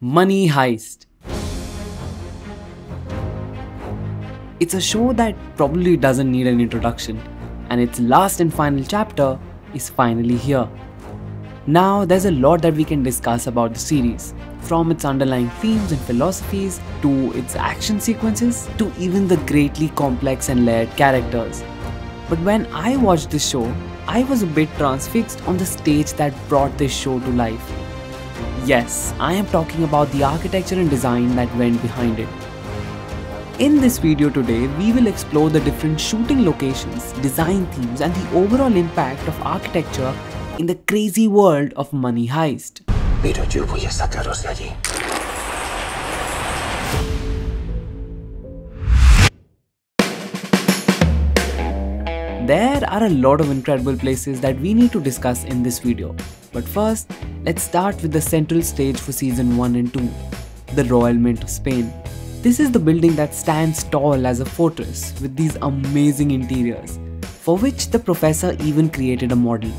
Money Heist. It's a show that probably doesn't need an introduction, and its last and final chapter is finally here. Now, there's a lot that we can discuss about the series, from its underlying themes and philosophies, to its action sequences, to even the greatly complex and layered characters. But when I watched this show, I was a bit transfixed on the stage that brought this show to life. Yes, I am talking about the architecture and design that went behind it. In this video today, we will explore the different shooting locations, design themes and the overall impact of architecture in the crazy world of Money Heist. Pero yo voy a sacaros de allí. There are a lot of incredible places that we need to discuss in this video. But first, let's start with the central stage for season 1 and 2, the Royal Mint of Spain. This is the building that stands tall as a fortress with these amazing interiors, for which the professor even created a model.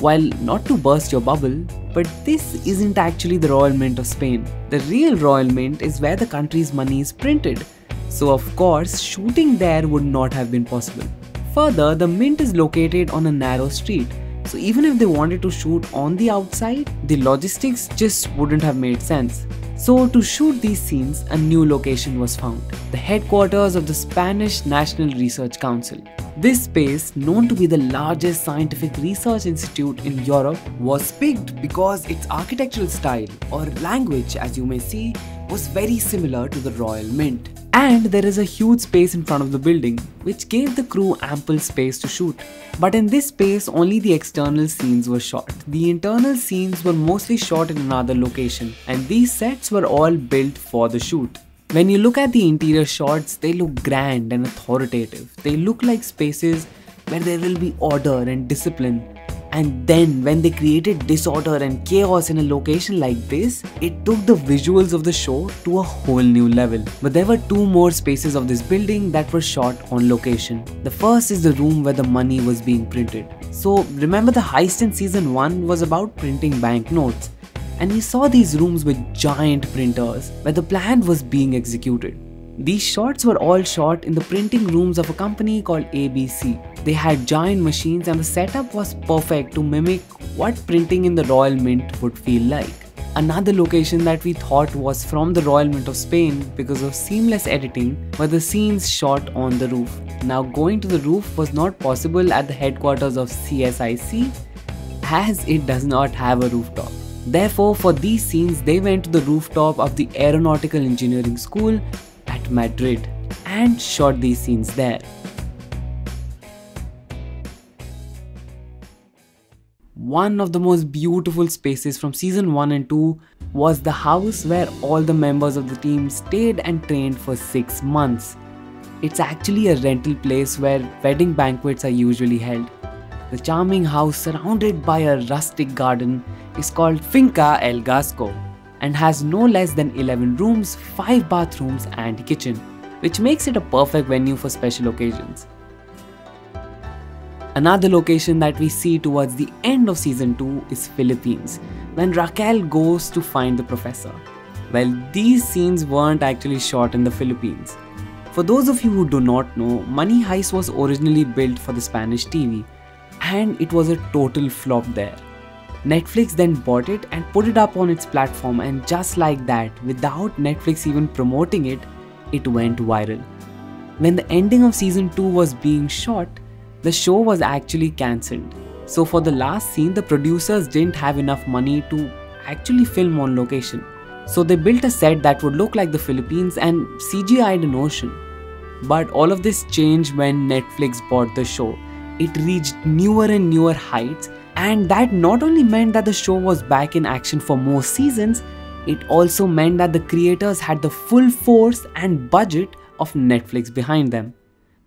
While not to burst your bubble, but this isn't actually the Royal Mint of Spain. The real Royal Mint is where the country's money is printed, so of course shooting there would not have been possible. Further, the mint is located on a narrow street, so even if they wanted to shoot on the outside, the logistics just wouldn't have made sense. So to shoot these scenes, a new location was found, the headquarters of the Spanish National Research Council. This space, known to be the largest scientific research institute in Europe, was picked because its architectural style, or language as you may see, was very similar to the Royal Mint. And there is a huge space in front of the building, which gave the crew ample space to shoot. But in this space, only the external scenes were shot. The internal scenes were mostly shot in another location, and these sets were all built for the shoot. When you look at the interior shots, they look grand and authoritative. They look like spaces where there will be order and discipline. And then, when they created disorder and chaos in a location like this, it took the visuals of the show to a whole new level. But there were two more spaces of this building that were shot on location. The first is the room where the money was being printed. So, remember the heist in season 1 was about printing banknotes and we saw these rooms with giant printers where the plan was being executed. These shots were all shot in the printing rooms of a company called ABC. They had giant machines and the setup was perfect to mimic what printing in the Royal Mint would feel like. Another location that we thought was from the Royal Mint of Spain because of seamless editing were the scenes shot on the roof. Now going to the roof was not possible at the headquarters of CSIC as it does not have a rooftop. Therefore, for these scenes, they went to the rooftop of the Aeronautical Engineering School Madrid and shot these scenes there. One of the most beautiful spaces from season 1 and 2 was the house where all the members of the team stayed and trained for 6 months. It's actually a rental place where wedding banquets are usually held. The charming house surrounded by a rustic garden is called Finca El Gasco and has no less than 11 rooms, 5 bathrooms and kitchen, which makes it a perfect venue for special occasions. Another location that we see towards the end of season 2 is Philippines, when Raquel goes to find the professor. Well, these scenes weren't actually shot in the Philippines. For those of you who do not know, Money Heist was originally built for the Spanish TV, and it was a total flop there. Netflix then bought it and put it up on its platform, and just like that, without Netflix even promoting it, it went viral. When the ending of season 2 was being shot, the show was actually cancelled. So, for the last scene, the producers didn't have enough money to actually film on location. So, they built a set that would look like the Philippines and CGI'd an ocean. But all of this changed when Netflix bought the show. It reached newer and newer heights and that not only meant that the show was back in action for more seasons, it also meant that the creators had the full force and budget of Netflix behind them.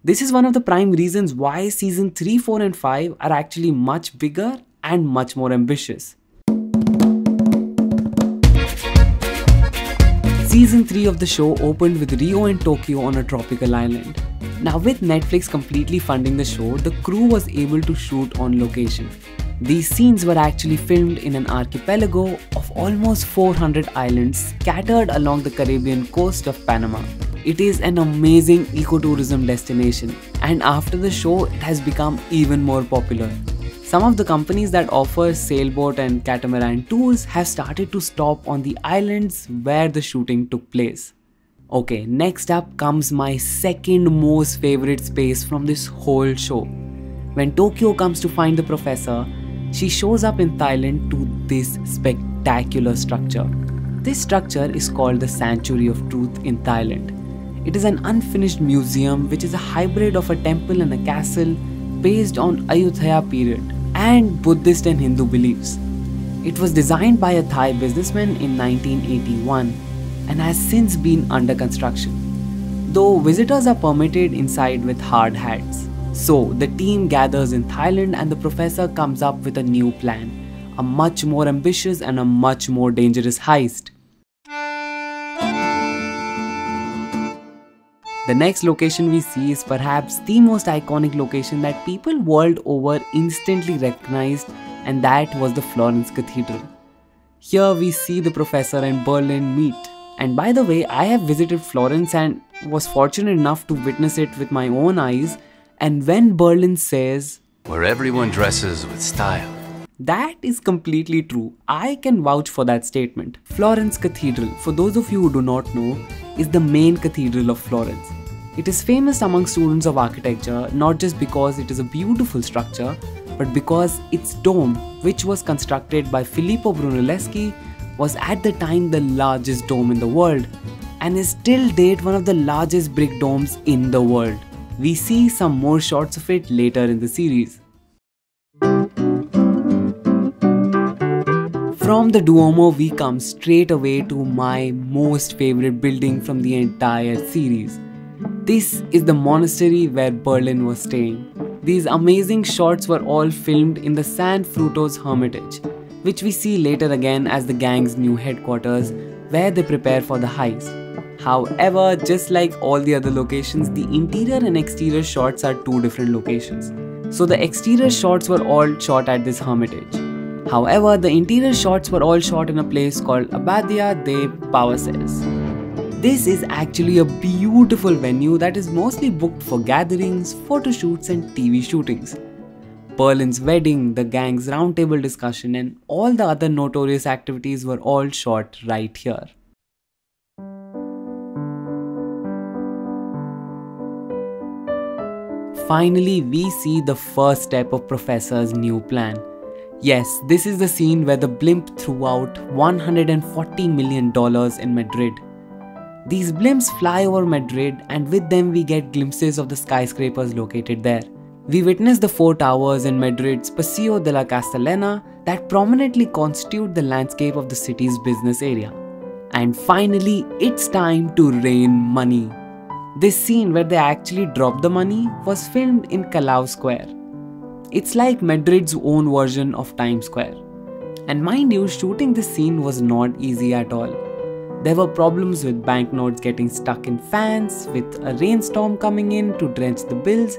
This is one of the prime reasons why season 3, 4, and 5 are actually much bigger and much more ambitious. Season 3 of the show opened with Rio and Tokyo on a tropical island. Now, with Netflix completely funding the show, the crew was able to shoot on location. These scenes were actually filmed in an archipelago of almost 400 islands scattered along the Caribbean coast of Panama. It is an amazing ecotourism destination, and after the show, it has become even more popular. Some of the companies that offer sailboat and catamaran tours have started to stop on the islands where the shooting took place. Okay, next up comes my second most favorite space from this whole show. When Tokyo comes to find the professor, she shows up in Thailand to this spectacular structure. This structure is called the Sanctuary of Truth in Thailand. It is an unfinished museum which is a hybrid of a temple and a castle based on Ayutthaya period and Buddhist and Hindu beliefs. It was designed by a Thai businessman in 1981 and has since been under construction, though visitors are permitted inside with hard hats. So, the team gathers in Thailand and the professor comes up with a new plan a much more ambitious and a much more dangerous heist. The next location we see is perhaps the most iconic location that people world over instantly recognized, and that was the Florence Cathedral. Here we see the professor and Berlin meet. And by the way, I have visited Florence and was fortunate enough to witness it with my own eyes. And when Berlin says, Where everyone dresses with style. That is completely true. I can vouch for that statement. Florence Cathedral, for those of you who do not know, is the main cathedral of Florence. It is famous among students of architecture not just because it is a beautiful structure, but because its dome, which was constructed by Filippo Brunelleschi, was at the time the largest dome in the world and is still date one of the largest brick domes in the world. We see some more shots of it later in the series. From the Duomo, we come straight away to my most favorite building from the entire series. This is the monastery where Berlin was staying. These amazing shots were all filmed in the San Frutos Hermitage, which we see later again as the gang's new headquarters, where they prepare for the heist. However, just like all the other locations, the interior and exterior shots are two different locations. So the exterior shots were all shot at this hermitage. However, the interior shots were all shot in a place called Abadia de Pavasses. This is actually a beautiful venue that is mostly booked for gatherings, photo shoots, and TV shootings. Berlin's wedding, the gang's roundtable discussion, and all the other notorious activities were all shot right here. Finally, we see the first step of Professor's new plan Yes, this is the scene where the blimp threw out $140 million in Madrid. These blimps fly over Madrid, and with them, we get glimpses of the skyscrapers located there. We witness the four towers in Madrid's Paseo de la Castellana that prominently constitute the landscape of the city's business area. And finally, it's time to rain money. This scene where they actually drop the money was filmed in Callao Square. It's like Madrid's own version of Times Square. And mind you, shooting this scene was not easy at all. There were problems with banknotes getting stuck in fans, with a rainstorm coming in to drench the bills,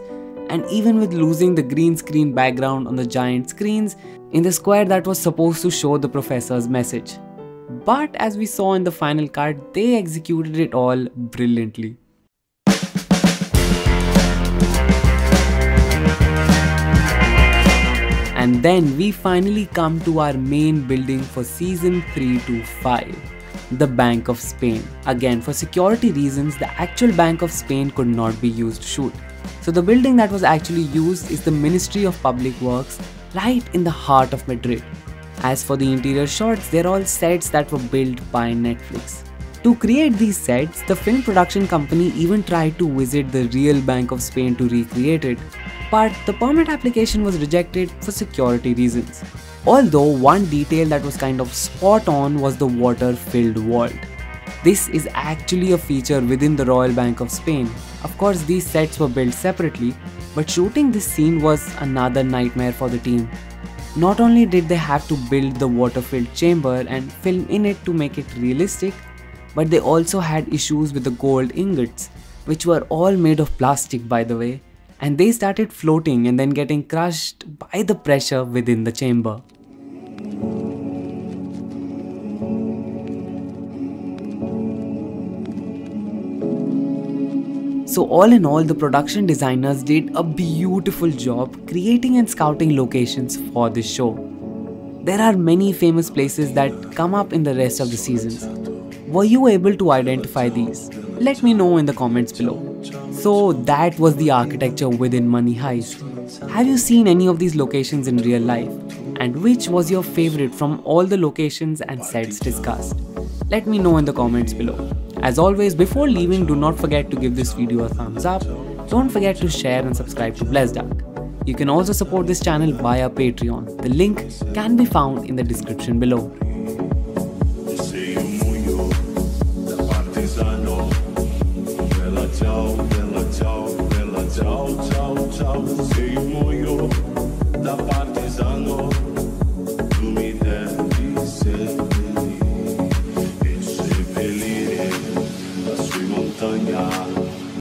and even with losing the green screen background on the giant screens in the square that was supposed to show the professor's message. But as we saw in the final cut, they executed it all brilliantly. And then we finally come to our main building for season 3 to 5 the Bank of Spain. Again, for security reasons, the actual Bank of Spain could not be used to shoot. So, the building that was actually used is the Ministry of Public Works, right in the heart of Madrid. As for the interior shots, they're all sets that were built by Netflix. To create these sets, the film production company even tried to visit the real Bank of Spain to recreate it, but the permit application was rejected for security reasons. Although one detail that was kind of spot on was the water filled vault. This is actually a feature within the Royal Bank of Spain. Of course, these sets were built separately, but shooting this scene was another nightmare for the team. Not only did they have to build the water filled chamber and film in it to make it realistic, but they also had issues with the gold ingots, which were all made of plastic by the way, and they started floating and then getting crushed by the pressure within the chamber. So, all in all, the production designers did a beautiful job creating and scouting locations for this show. There are many famous places that come up in the rest of the seasons. Were you able to identify these? Let me know in the comments below. So, that was the architecture within Money Heist. Have you seen any of these locations in real life? And which was your favorite from all the locations and sets discussed? Let me know in the comments below. As always, before leaving, do not forget to give this video a thumbs up. Don't forget to share and subscribe to BlessedArch. You can also support this channel via Patreon. The link can be found in the description below.